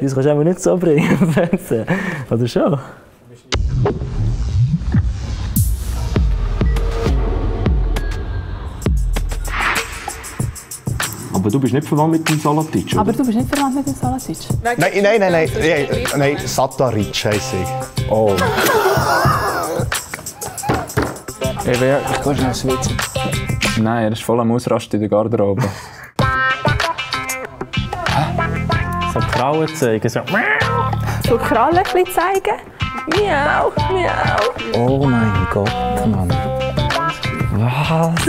Das kannst du aber nicht so bringen im Fernsehen. Oder schon? Aber du bist nicht verwandt mit dem Salatic, oder? Aber du bist nicht verwandt mit dem Salatic? Nein, nein, nein, nein, nein, nein Sataric heisse ich. Oh. Ich, will, ich gehe schnell schwitzen. Nein, er ist voll am Ausrasten in der Garderobe. So Krauen zeigen. So. So Krallen zeigen? Miau, miau. Oh mein Gott, Mann. Was?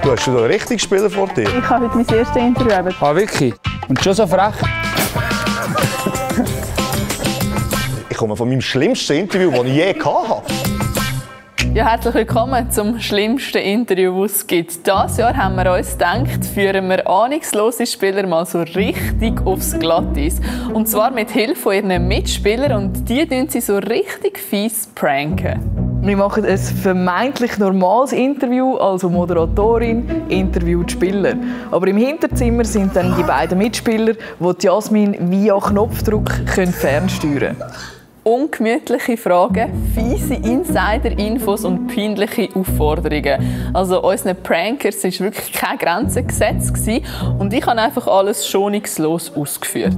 Du hast schon einen richtigen Spieler vor dir. Ich habe heute mein erstes Interview. Ah, wirklich? Und schon so frech? Ich komme von meinem schlimmsten Interview, das ich je hatte. Ja, herzlich willkommen zum schlimmsten Interview, das es gibt. Dieses Jahr haben wir uns gedacht, führen wir ahnungslose Spieler mal so richtig aufs Glatteis. Und zwar mit Hilfe von ihren Mitspielern und die tun sie so richtig fies pranken. Wir machen ein vermeintlich normales Interview, also Moderatorin interviewt Spieler. Aber im Hinterzimmer sind dann die beiden Mitspieler, die Jasmin via Knopfdruck fernsteuern können. Ungemütliche Fragen, fiese Insider-Infos und peinliche Aufforderungen. Also unseren Prankers war wirklich keine Grenze gesetzt und ich habe einfach alles schonungslos ausgeführt.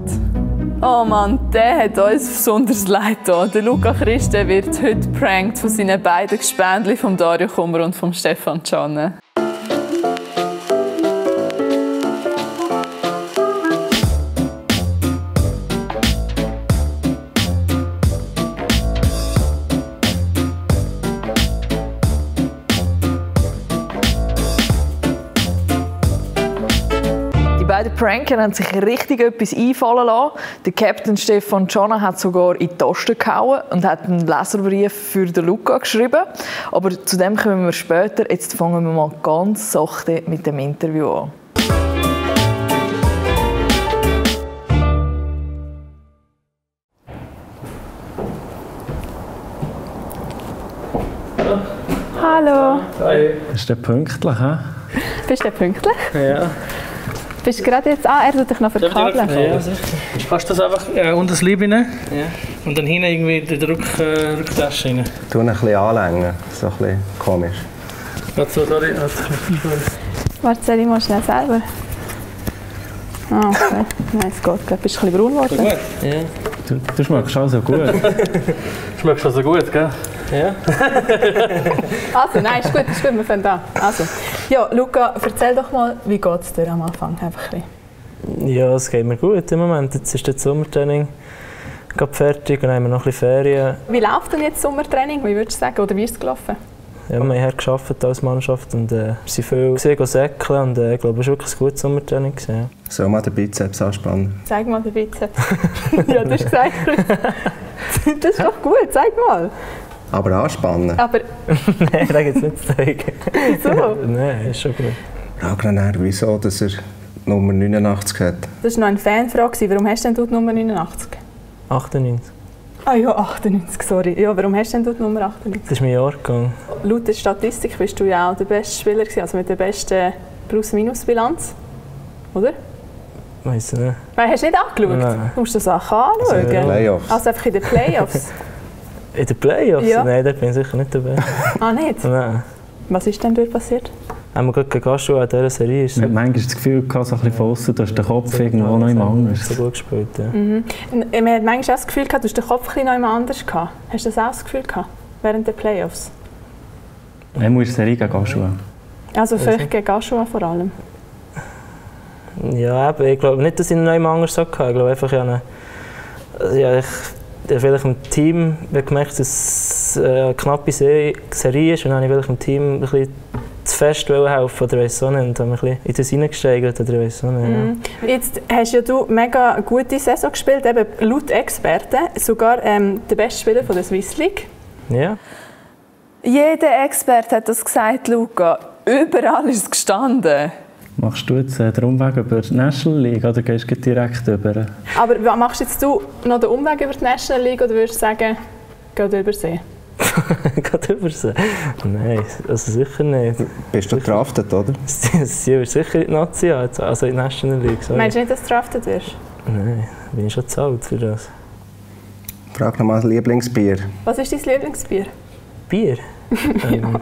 Oh Mann, der hat uns besonders leid getan. Der Luca Christen wird heute prankt von seinen beiden Gespendli, vom Dario Kummer und vom Stefan Czanne. Pranker haben sich richtig etwas einfallen lassen. Der Captain Stefan Gianna hat sogar in die Tasten gehauen und hat einen Leserbrief für den Luca geschrieben. Aber zu dem kommen wir später. Jetzt fangen wir mal ganz sachte mit dem Interview an. Hallo, Ist der pünktlich, hä? bist du pünktlich? Ja. Bist du gerade jetzt... Ah, er tut dich noch verkabeln. Ja, sicher. Kannst du das einfach äh, unter das Lieb rein? Ja. Und dann hinten irgendwie in die Rück, äh, Rücktasche rein. Tu ein bisschen anlängen, so ein bisschen komisch. Gerade so, da hat Warte, soll ich mal schnell selber? Ah, okay. Nein, es geht. gerade. Bist du ein bisschen braun geworden? Ja. Du, du schmeckst auch so gut. Schmeckt schon so gut, gell? Ja. Also, nein, ist gut, ist gut, wir fangen an. Also, ja, Luca, erzähl doch mal, wie geht es dir am Anfang? Einfach ein bisschen. Ja, es geht mir gut im Moment. Jetzt ist das Sommertraining gerade fertig und haben wir noch ein bisschen Ferien. Wie läuft denn jetzt Sommertraining? Wie würdest du sagen? Oder wie ist es gelaufen? Ja, wir haben gearbeitet als Mannschaft und äh, wir sind viel gesehen, säckeln und äh, ich glaube, es war wirklich ein gutes Sommertraining. Gewesen, ja. Soll mal den Bizeps anspannen? Zeig mal den Bizeps. ja, du hast gesagt. das ist doch gut, zeig mal. Aber anspannen? Aber Nein, da gibt es nicht zu zeigen. wieso? Nein, ist schon gut. Ragnar, wieso, dass er Nummer 89 hat? Das war noch eine Fanfrage. Warum hast du denn du die Nummer 89? 98. Ah ja, 98, sorry. Ja, warum hast du denn du die Nummer 98? Das ist mein Jahrgang. Laut der Statistik bist du ja auch der beste Spieler, gewesen, also mit der besten Plus-Minus-Bilanz. Oder? Weiss ich nicht. Nein, hast du nicht angeschaut? Nein. Du musst das auch anschauen. Also in den Playoffs. Also einfach in den Playoffs. In den Playoffs? Ja. Nein, da bin ich sicher nicht dabei. ah, nicht? Nein. Was ist denn dort passiert? Haben wir gerade gegen Gaschu in dieser Serie ist Ich habe manchmal das Gefühl, gehabt, so ein bisschen von aussen, da ist der Kopf irgendwo noch im so anders. gut gespielt, ja. Und Man hat manchmal auch das Gefühl gehabt, du hast den Kopf ein bisschen noch immer anders gehabt. Hast du das auch das Gefühl gehabt? Während der Playoffs? Er muss Serie gegen Aschua. Also vielleicht gegen Joshua vor allem. Ja, eben, ich glaube nicht, dass ich ihn noch immer anders hatte. Ich glaube einfach, ich habe eine, ja, ich, vielleicht im Team ich habe gemerkt, dass es äh, eine knappe Serie, Serie ist und dann wollte ich im Team ein bisschen fest helfen oder weiss auch nicht. Und habe mich ein bisschen in das hineingesteigert oder weiss auch nicht. Ja. Jetzt hast ja du mega gute Saison gespielt, eben laut Experten, sogar ähm, der beste Spieler von der Swiss League. ja. Jeder Experte hat das gesagt, Luca. Überall ist es gestanden. Machst du jetzt äh, den Umweg über die National League oder gehst du direkt über? Aber wa- machst jetzt du noch den Umweg über die National League oder würdest du sagen, geh über See? Gerade übersehen. Nein, also sicher nicht. Bist du drafted, oder? Das Ziel ist sicher in die Nazi, also in die National League. Sorry. Meinst du nicht, dass du drafted wirst? Nein, bin ich schon zu alt für das. Frag nochmal das Lieblingsbier. Was ist dein Lieblingsbier? Bier? ähm,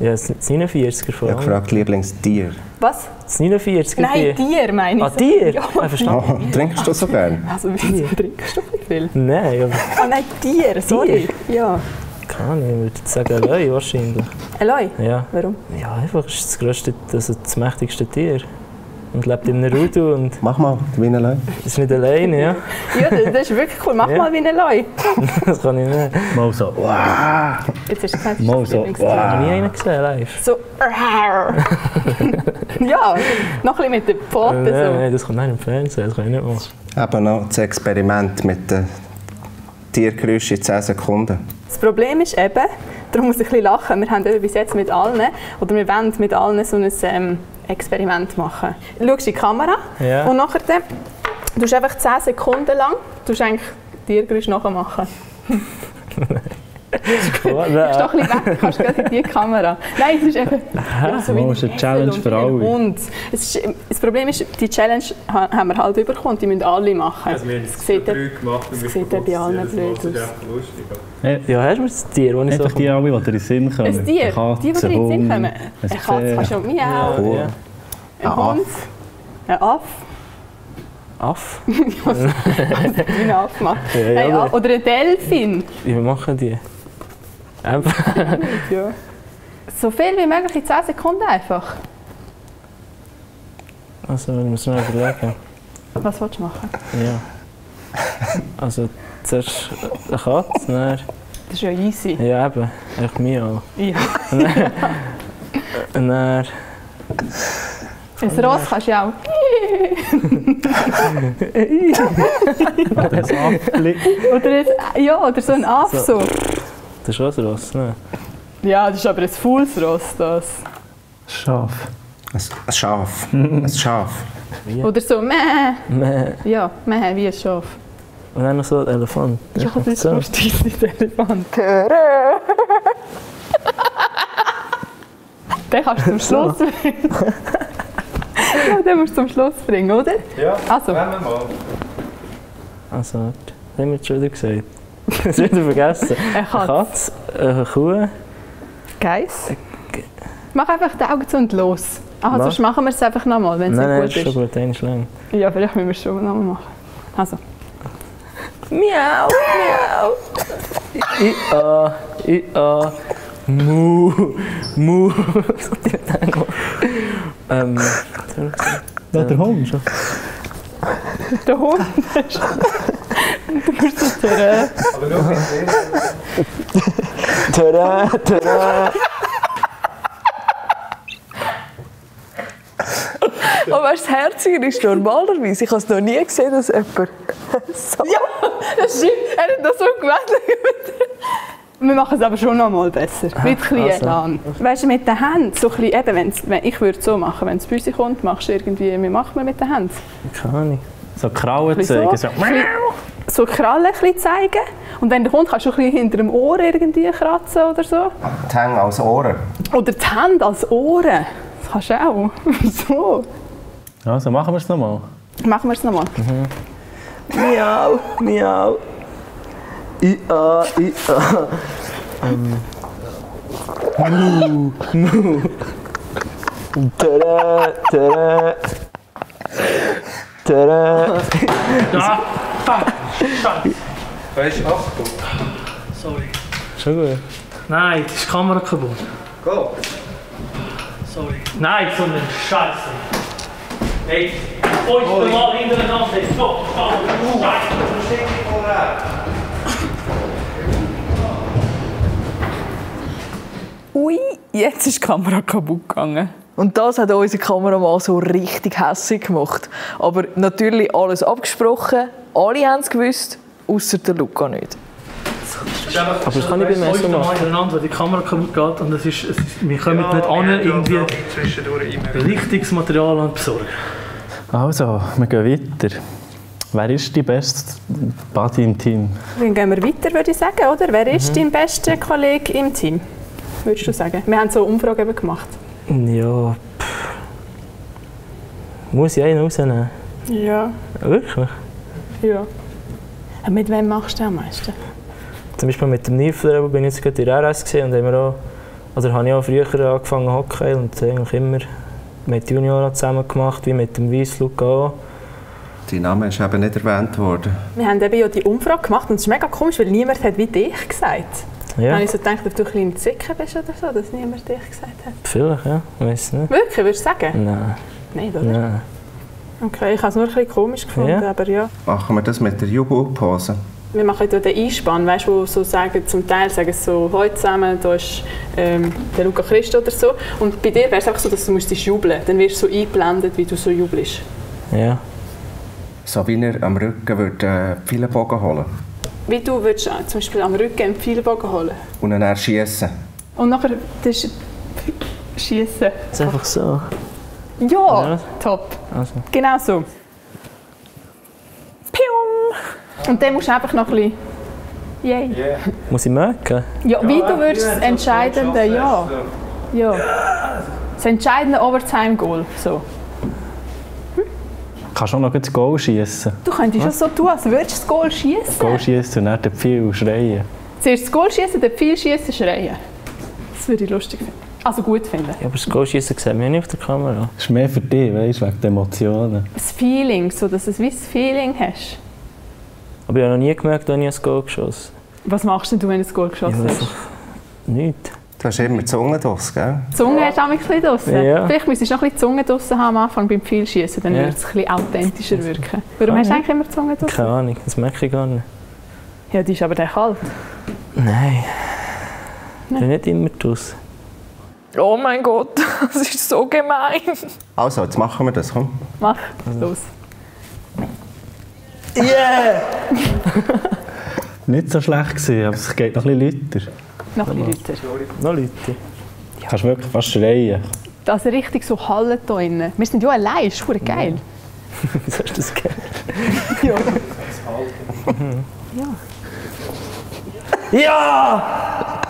ja, das 49er vor Ich habe gefragt, Lieblingstier. Was? Das 49er Nein, Bier. Tier meine ich. Ah. Tier? Ja, Ah, verstanden. Oh, trinkst du so gern? Also, wie trinkst du nicht viel? Nein, aber Ah nein, Tier, sorry. Ja. keine Ahnung, ich würde sagen Löwe wahrscheinlich. Eloi, Ja. warum? ja, einfach ist das grösste, also das mächtigste Tier. Und lebt in Rudel und Mach mal, wie ein Leute. ist nicht alleine, ja. Ja, das, das ist wirklich cool. Mach Ja. mal wie ein Eloi. Das kann ich nicht. Mal so. Jetzt hast du gesagt, das ist Mal das so. Ich habe nie einen gesehen live. So. ja, noch ein bisschen mit den Pfoten Nein, so. nein, das kommt nicht im Fernsehen, das kann ich nicht machen. Eben noch das Experiment mit den Tiergeräuschen in 10 Sekunden. Das Problem ist eben, darum muss ich ein bisschen lachen, wir haben eben bis jetzt mit allen, oder wir wollen mit allen so ein ähm, Experiment machen. Du schaust in die Kamera Ja. und nachher dann, du einfach 10 Sekunden lang, du eigentlich Tiergeräusch nachmachen. Cool, Du bist doch ein bisschen weg, kannst gerade in die Kamera. Nein, es ist einfach ja, so ist eine ein Challenge für und alle. Hund. Es ist, das Problem ist, die Challenge ha- haben wir halt bekommen und die müssen alle machen. Also wir haben das es sieht, gemacht und das wir sieht bei allen blöd es. Das ist aus. lustig. Ja, hast du mir das Tier, das ich so Einfach die alle, die dir in den Sinn kommen. Ein Tier, Eine die, die Katze, dir in den Sinn kommen. ein Eine Katze kann schon miau, Ja. ein Hund, ein Aff, Aff? wie ein Aff macht. Ja, ja, Hey, oder ein Delfin. Wie machen die? Ja. So viel wie möglich in 10 Sekunden einfach. Also, ich muss noch überlegen. Was willst du machen? Ja. Also, zuerst eine Katze, dann... Das ist ja easy. Ja, eben. Echt Miau. Ja. Und dann... Ein Ross kannst du ja auch. Apfel. Oder, ein, ja, oder so ein Aff so. Das ist auch ein Ross, ne? Ja, das ist aber ein faules Ross. Das. Schaf. Ein, ein Schaf. Ein Schaf. Oder so meh. Mäh. Ja, meh, wie ein Schaf. Und dann noch so ein Elefant. Ja, das ist so. lustig, der Elefant. Den kannst du zum Schluss bringen. ja, den musst du zum Schluss bringen, oder? Ja, Also, wir mal. Also. Das haben wir jetzt schon wieder gesagt. Das wieder vergessen. eine Katze. Eine Kuh. Geiss. Mach einfach die Augen zu und los. Ah, Mach. sonst machen wir es einfach nochmal, wenn es Nein, nicht nein, gut das ist ist. schon gut, eine ist lang. Ja, vielleicht müssen wir es schon nochmal machen. Also. Miau, miau. I, a, I, a, mu, mu. So die Tango. Ähm, Ja, der Hund. Der Hund ist. Du der. Aber nur mit tada, tada. Aber weißt, du, das Herzige ist normalerweise, ich habe es noch nie gesehen, dass jemand so... Ja, das stimmt. Er hat das so gemacht. Wir machen es aber schon noch mal besser. Mit ein bisschen also. Elan. Weißt du, mit den Händen, so ein bisschen, eben, wenn's, wenn, ich würde es so machen, wenn es bei uns kommt, machst du irgendwie, wie macht man mit den Händen? Keine Ahnung. So Krauen zeigen. so, So. So Krallen ein bisschen zeigen. Und wenn der Hund kannst du ein bisschen hinter dem Ohr irgendwie kratzen oder so. Die Hänge als Ohren. Oder die Hände als Ohren. Das kannst du auch. so. Also machen wir es nochmal. Machen wir es nochmal. Miau, miau. I, a, I, a. Ähm. Mu, mu. Tada, tada. Tada. Ah, fuck. Scheiße. Weißt du, Achtung. Sorry. Schon gut. Nein, die ist die Kamera kaputt. Go. Sorry. Nein, so eine Scheiße. Hey, fünf Mal hintereinander. Stopp, stopp. Scheiße. Ui, jetzt ist die Kamera kaputt gegangen. Und das hat unser Kameramann so richtig hässlich gemacht. Aber natürlich alles abgesprochen, alle haben es gewusst, außer der Luca nicht. Aber das kann ich beim Essen machen. Hintereinander, weil die Kamera kaputt geht und es ist, es ist, wir kommen nicht an, irgendwie richtiges Material an besorgen. Also, wir gehen weiter. Wer ist die beste Buddy im Team? Dann gehen wir weiter, würde ich sagen, oder? Wer ist dein bester Kollege im Team? Würdest du sagen? Wir haben so eine Umfrage eben gemacht. Ja, pff. Muss ich einen rausnehmen? Ja, Wirklich? ja. Und mit wem machst du am meisten? Zum Beispiel mit dem Niefler bin ich jetzt gerade in der RS gesehen und haben wir auch, oder habe ich auch früher angefangen Hockey und eigentlich immer mit Junioren zusammen gemacht, wie mit dem Weiss auch. Dein Name ist eben nicht erwähnt worden. Wir haben eben ja die Umfrage gemacht und es ist mega komisch, weil niemand hat wie dich gesagt. Ja, habe ich so gedacht, ob du ein kleiner Zicke bist oder so, dass niemand dich gesagt hat. vielleicht, ja, ich weiß nicht. Wirklich, würdest du sagen? Nein, Nicht, oder? nein. Okay, ich habe es nur ein bisschen komisch gefunden, Ja. aber ja. Machen wir das mit der Jubelpose? Wir machen hier den Einspann, weißt, wo so sagen, zum Teil sagen sie so, heute zusammen, da ist ähm, der Luca Christ oder so. Und bei dir wäre es einfach so, dass du müsstest jubeln. Dann wirst du so eingeblendet, wie du so jubelst. Ja, So wie er am Rücken würde, äh, viele Bogen holen Wie du würdest äh, zum Beispiel am Rücken einen Pfeilbogen holen. und dann schießen. Und nachher das schießen. das ist einfach so. Ja, Ja. top. Also. Genau so. Pium! Und dann musst du einfach noch ein bisschen... Yay. Muss ich merken? Ja, wie du würdest das entscheidende, ja. ja. Das entscheidende Overtime-Goal. So. Kannst du auch noch das Goal schießen? Du könntest schon so tun, als würdest du das Goal schießen. Goal schießen und dann den Pfeil schreien. Zuerst das Goal schießen, dann viel schießen, schreien. Das würde ich lustig finden. Also gut finden. Ja, aber das Goalschießen sieht man ja nicht auf der Kamera. Das ist mehr für dich, weißt du, wegen der Emotionen. Das Feeling, so dass du ein gewisses Feeling hast. Aber ich habe noch nie gemerkt, wenn ich ein Goal geschossen Was machst denn du, wenn du das Goal geschossen Ja, hast? nichts. Du hast immer die Zunge draus, gell? Die Zunge hast du auch ein bisschen draussen. Ja. Vielleicht müsstest du noch ein bisschen die Zunge draussen haben am Anfang beim Pfeilschießen, dann Ja. würde es ein bisschen authentischer wirken. Warum hast du eigentlich immer die Zunge draussen? Keine Ahnung, das merke ich gar nicht. Ja, die ist aber dann kalt. Nein. Ich bin nicht immer draus. Oh mein Gott, das ist so gemein. Also, jetzt machen wir das, komm. Mach, los. Nicht so schlecht gewesen, aber es geht noch ein bisschen lauter. Noch ein bisschen lauter. Noch Leute. Du kannst wirklich fast schreien. Das richtig so hallen hier drinnen. Wir sind ja allein, ist verdammt geil. Wieso du das gehört? Ja. Ja!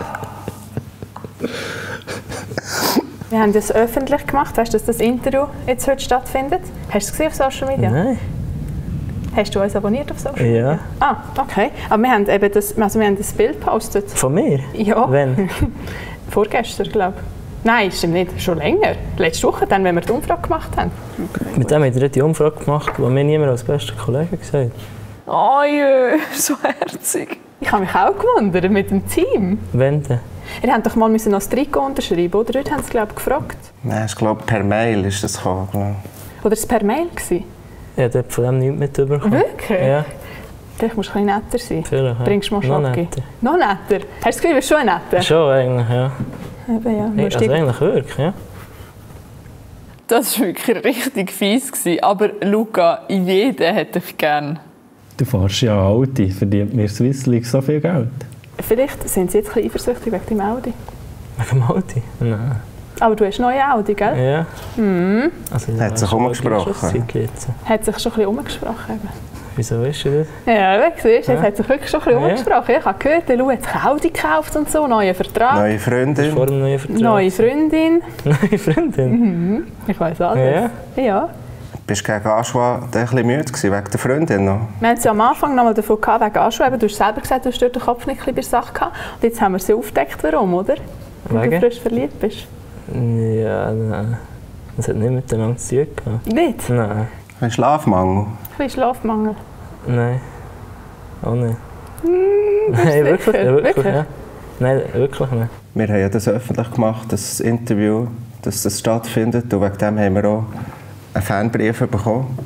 Wir haben das öffentlich gemacht. Weißt du, dass das Interview jetzt heute stattfindet? Hast du es gesehen auf Social Media? Nein. Hast du uns abonniert auf Social Media? Ja. Ah, okay. Aber wir haben eben das, also wir haben das Bild gepostet. Von mir? Ja. Wenn? Vorgestern, glaube ich. Nein, stimmt nicht. Schon länger. Letzte Woche, dann, wenn wir die Umfrage gemacht haben. Mit dem hat er die Umfrage gemacht, die mir niemand als bester Kollege gesagt hat. Oh jö, so herzig. Ich habe mich auch gewundert mit dem Team. Wenn denn? Ihr habt doch mal müssen noch das Trikot unterschreiben, oder? Dort haben sie, glaube ich, gefragt. Nein, ich glaube, per Mail ist das gekommen. Oder war es per Mail? Gewesen? Ich habe von dem nichts mitbekommen. Wirklich? Ja, Vielleicht musst du ein bisschen netter sein. vielleicht. Ja. Bringst du mal Noch Schocke? netter. Noch netter? Hast du das Gefühl, du bist schon netter? Schon eigentlich, ja. Eben, ja. Hey, also eigentlich wirklich, ja. Das war wirklich richtig fies. Gewesen. Aber Luca, jeder hätte dich gern. Du fährst ja Audi, verdient mir Swiss League so viel Geld. Vielleicht sind sie jetzt ein bisschen eifersüchtig wegen deinem Audi. Wegen dem Audi? Nein. Aber du hast neue Audi, gell? Ja. Mhm. Also, Hat sich umgesprochen. Hat sich schon ein bisschen umgesprochen. Eben. Wieso weißt du das? Ja, wie siehst du, es Ja. hat sich wirklich schon ein bisschen Ja. umgesprochen. Ich habe gehört, der Lou hat sich Audi gekauft und so, neuen Vertrag, Neue Freundin. Vor dem neuen Vertrag. neue Freundin. Neue Freundin? Ich weiß alles. Ja. Bist du gegen Aschwa ein bisschen müde gewesen, wegen der Freundin noch? Wir haben es ja am Anfang noch mal davon gehabt, wegen Anschreiben. Du hast selber gesagt, du hast dort den Kopf nicht bei der Sache gehabt. Und jetzt haben wir sie aufgedeckt, warum, oder? Weil du frisch verliebt bist. Ja, nein. Das hat nicht miteinander zu tun gehabt. Nicht? Nein. Ein Schlafmangel. Ein Schlafmangel. Nein. Auch nicht. bist Nein, wirklich, sicher? ja, wirklich, Wirklich? ja. Nein, wirklich nicht. Wir haben ja das öffentlich gemacht, das Interview, dass das stattfindet. Und wegen dem haben wir auch einen Fanbrief bekommen.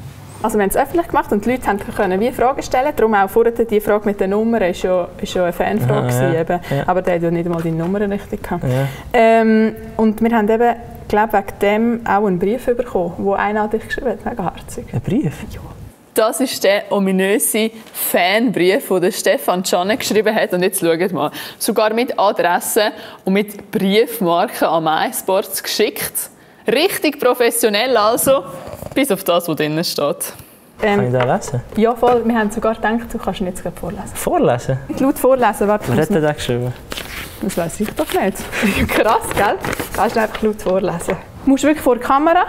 Also wir haben es öffentlich gemacht und die Leute haben können wie Fragen stellen. Darum auch vorher die Frage mit den Nummern ist ja, ist ja eine Fanfrage. Gewesen, ja. eben. Ja. Aber der hat ja nicht einmal die Nummern richtig gehabt. Ja. Ähm, und wir haben eben, glaube wegen dem auch einen Brief bekommen, wo einer an dich geschrieben hat. Mega herzig. Ein Brief? Das ist der ominöse Fanbrief, den der Stefan Canne geschrieben hat. Und jetzt schaut mal. Sogar mit Adresse und mit Briefmarken an MySports geschickt. Richtig professionell also, bis auf das, was drinnen steht. Kann ich Ähm, den lesen? ja, voll. Wir haben sogar gedacht, du kannst ihn jetzt gerade vorlesen. Vorlesen? Laut vorlesen, warte. Wer hat denn das geschrieben? Das weiß ich doch nicht. Krass, gell? Kannst du einfach laut vorlesen. Du musst wirklich vor die Kamera.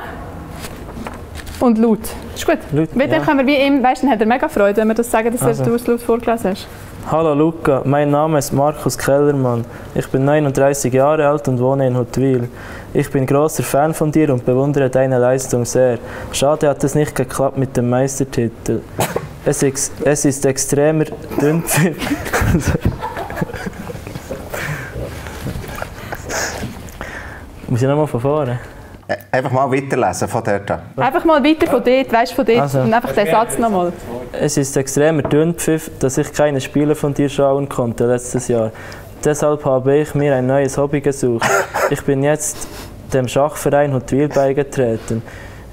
Und laut. Ist gut. Laut, Weil dann ja. können wir wie ihm, weißt du, dann hat er mega Freude, wenn wir das sagen, dass Also. du es laut vorgelesen hast. Hallo Luca, mein Name ist Markus Kellermann. Ich bin 39 Jahre alt und wohne in Huttwil. Ich bin großer Fan von dir und bewundere deine Leistung sehr. Schade hat es nicht geklappt mit dem Meistertitel. Es ist, es ist extremer Dünnpfiff. Muss ich nochmal von vorne? Einfach mal weiterlesen von dort an. Einfach mal weiter von dort, weißt du, von dort Also. und einfach den Satz nochmal. Es ist extremer Dünnpfiff, dass ich keine Spiele von dir schauen konnte letztes Jahr. Deshalb habe ich mir ein neues Hobby gesucht. Ich bin jetzt dem Schachverein Huttwil beigetreten.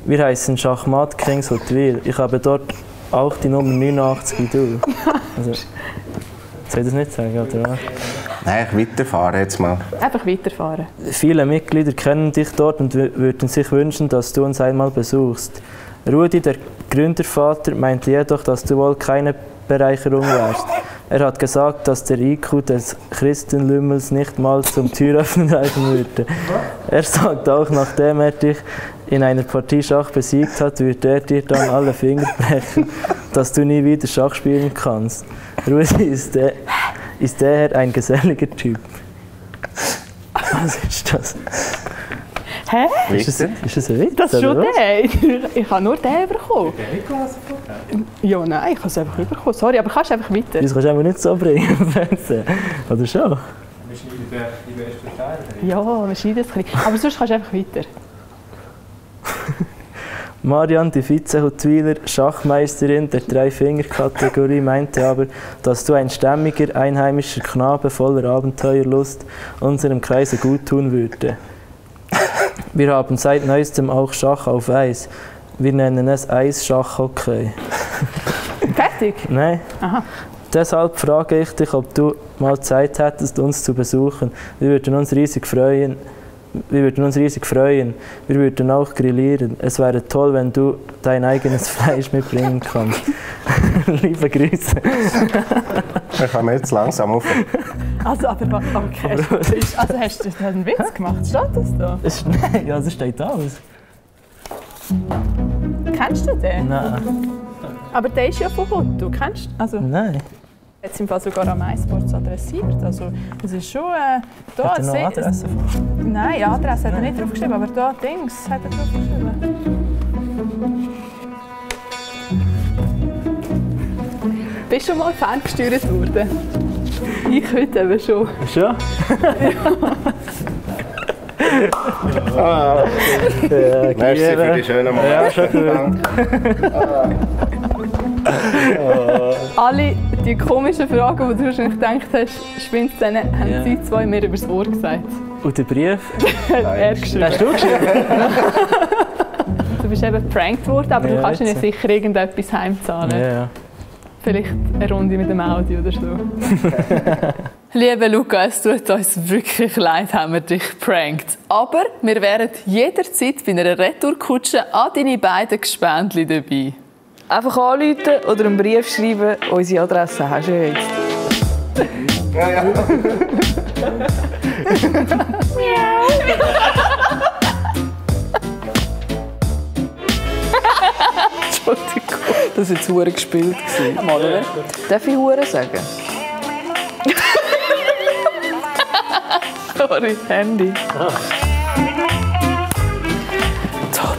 Wir heißen Schachmat Kings Huttwil. Ich habe dort auch die Nummer 89 wie du. Also, soll ich das nicht sagen, oder was? Nein, ich weiterfahren jetzt mal. Einfach weiterfahren. Viele Mitglieder kennen dich dort und wü- würden sich wünschen, dass du uns einmal besuchst. Rudi, der Gründervater, meinte jedoch, dass du wohl keine Bereicherung wärst. Er hat gesagt, dass der IQ des Christenlümmels nicht mal zum Türöffnen reichen würde. Er sagt auch, nachdem er dich in einer Partie Schach besiegt hat, würde er dir dann alle Finger brechen, dass du nie wieder Schach spielen kannst. Rudi ist, der, ist daher ein geselliger Typ. Was ist das? Hä? Ist das, ist das ein Witz? Das ist schon was? der. Ich, ich habe nur den bekommen. Ja, nein, ich habe es einfach bekommen. Sorry, aber kannst du einfach weiter. Das kannst du einfach nicht so bringen im Fernsehen. Oder schon? Ja, wir schneiden es ein bisschen. Aber sonst kannst du einfach weiter. Marian, die Vize-Huttwiler Schachmeisterin der Drei-Finger-Kategorie, meinte aber, dass du ein stämmiger, einheimischer Knabe voller Abenteuerlust unserem Kreise gut tun würde. Wir haben seit neuestem auch Schach auf Eis. Wir nennen es Eisschachhockey. Fertig? Nein. Aha. Deshalb frage ich dich, ob du mal Zeit hättest, uns zu besuchen. Wir würden uns riesig freuen. Wir würden uns riesig freuen. Wir würden auch grillieren. Es wäre toll, wenn du dein eigenes Fleisch mitbringen kannst. Liebe Grüße. Wir kommen jetzt langsam auf. Also, aber okay. Also hast du einen Witz gemacht? Steht das da? Es- Nein, ja, das steht alles. Kennst du den? Nein. Aber der ist ja von Hotto. Kennst du? Also, Nein. Jetzt im Fall sogar am MySports adressiert. Also, es ist schon. Äh, da Hat er noch se- Adresse von? Nein, Adresse hat er nicht draufgeschrieben, aber da Dings hat er draufgeschrieben. Bist du schon mal ferngesteuert worden? Ich heute eben schon. Schon? ah, ja, Merci für die schönen Momente. Ja, schon gut. Alle die komischen Fragen, die du wahrscheinlich gedacht hast, denen, haben Ja. sie zwei mir übers Ohr gesagt. Und der Brief? Er geschrieben. Hast du geschrieben? Du bist eben geprankt worden, aber Ja, du kannst ihnen sicher irgendetwas heimzahlen. Ja. Vielleicht eine Runde mit dem Audi oder so. Lieber Luca, es tut uns wirklich leid, haben wir dich geprankt. Aber wir wären jederzeit bei einer Retourkutsche an deine beiden Gespendli dabei. Einfach anrufen oder einen Brief schreiben. Unsere Adresse hast du ja jetzt. Entschuldigung. Das war jetzt hure gespielt. Mal, oder? Darf ich hure sagen? Sorry, Handy. Top.